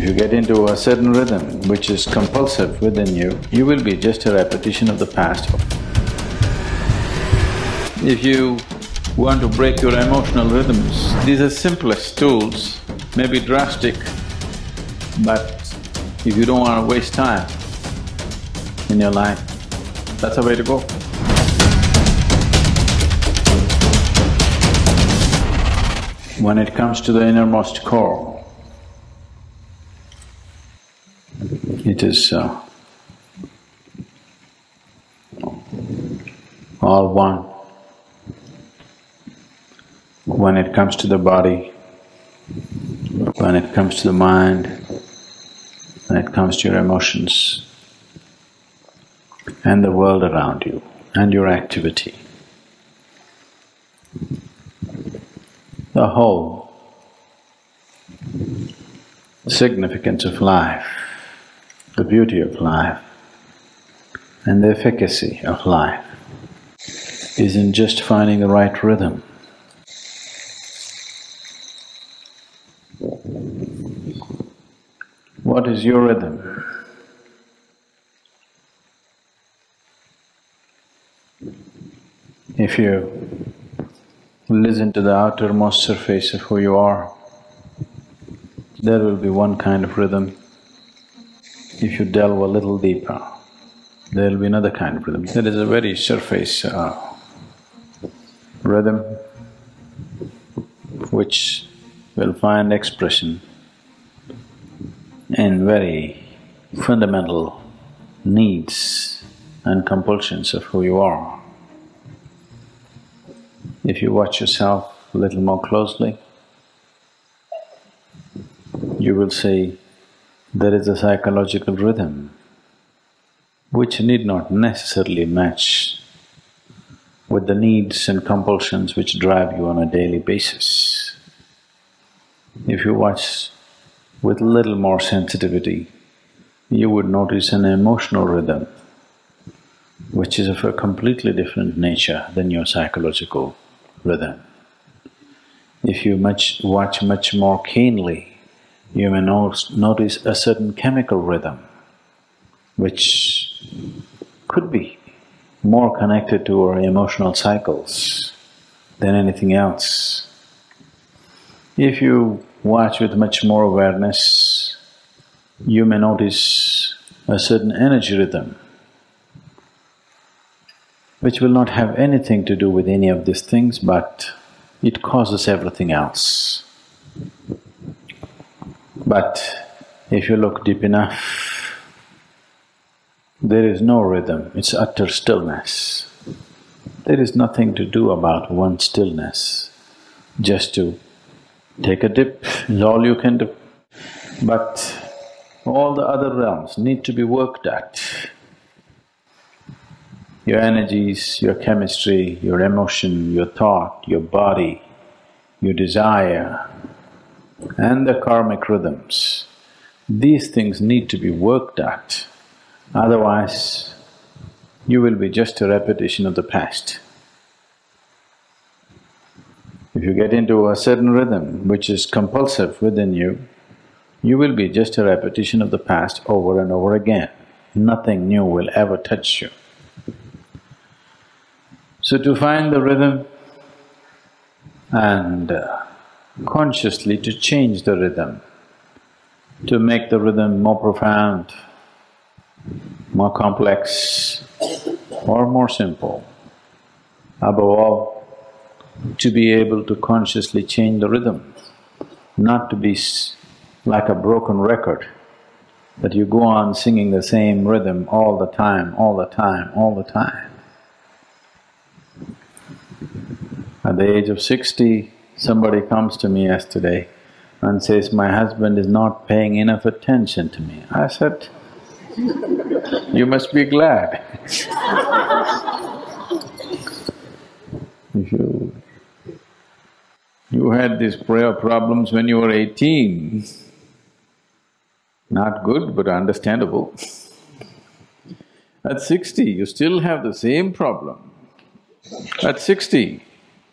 If you get into a certain rhythm which is compulsive within you, you will be just a repetition of the past. If you want to break your emotional rhythms, these are simplest tools, maybe drastic, but if you don't want to waste time in your life, that's the way to go. When it comes to the innermost core, it is uh, all one. When it comes to the body, when it comes to the mind, when it comes to your emotions and the world around you and your activity. The whole significance of life the beauty of life and the efficacy of life is in just finding the right rhythm. What is your rhythm? If you listen to the outermost surface of who you are, there will be one kind of rhythm if you delve a little deeper, there'll be another kind of rhythm. There is a very surface uh, rhythm which will find expression in very fundamental needs and compulsions of who you are. If you watch yourself a little more closely, you will see there is a psychological rhythm which need not necessarily match with the needs and compulsions which drive you on a daily basis. If you watch with little more sensitivity, you would notice an emotional rhythm which is of a completely different nature than your psychological rhythm. If you much… watch much more keenly, you may notice a certain chemical rhythm which could be more connected to our emotional cycles than anything else. If you watch with much more awareness, you may notice a certain energy rhythm which will not have anything to do with any of these things, but it causes everything else. But if you look deep enough, there is no rhythm, it's utter stillness. There is nothing to do about one stillness, just to take a dip is all you can do. But all the other realms need to be worked at. Your energies, your chemistry, your emotion, your thought, your body, your desire, and the karmic rhythms. These things need to be worked at, otherwise you will be just a repetition of the past. If you get into a certain rhythm which is compulsive within you, you will be just a repetition of the past over and over again. Nothing new will ever touch you. So to find the rhythm and uh, consciously to change the rhythm, to make the rhythm more profound, more complex or more simple. Above all, to be able to consciously change the rhythm, not to be like a broken record, that you go on singing the same rhythm all the time, all the time, all the time. At the age of sixty, Somebody comes to me yesterday and says, my husband is not paying enough attention to me. I said, you must be glad. you… you had these prayer problems when you were eighteen, not good but understandable. At sixty, you still have the same problem. At sixty,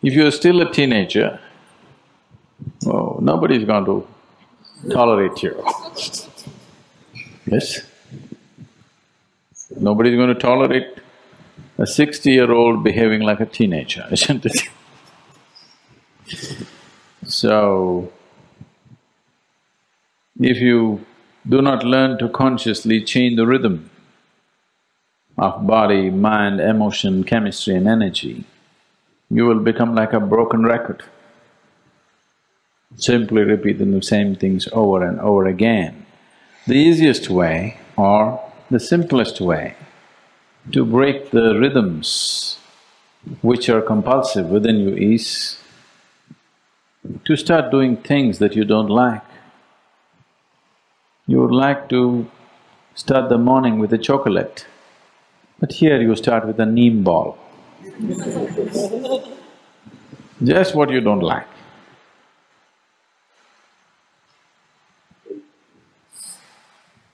if you're still a teenager, Nobody's going to tolerate you. yes? Nobody's going to tolerate a sixty-year-old behaving like a teenager, isn't it? so, if you do not learn to consciously change the rhythm of body, mind, emotion, chemistry and energy, you will become like a broken record. Simply repeating the same things over and over again. The easiest way or the simplest way to break the rhythms which are compulsive within you is to start doing things that you don't like. You would like to start the morning with a chocolate, but here you start with a neem ball. Just what you don't like.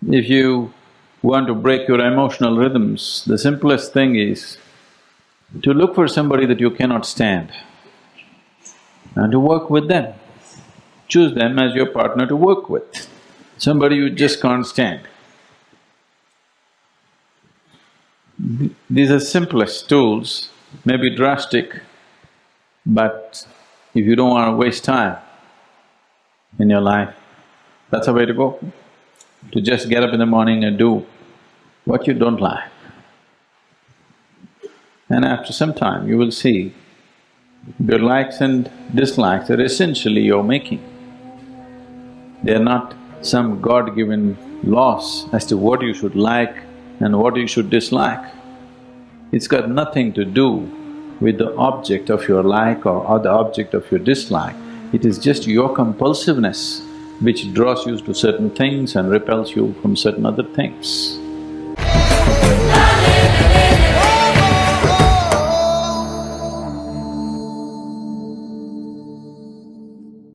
If you want to break your emotional rhythms, the simplest thing is to look for somebody that you cannot stand and to work with them. Choose them as your partner to work with, somebody you just can't stand. These are simplest tools, maybe drastic, but if you don't want to waste time in your life, that's the way to go. To just get up in the morning and do what you don't like. And after some time, you will see your likes and dislikes are essentially your making. They are not some God-given laws as to what you should like and what you should dislike. It's got nothing to do with the object of your like or, or the object of your dislike. It is just your compulsiveness which draws you to certain things and repels you from certain other things.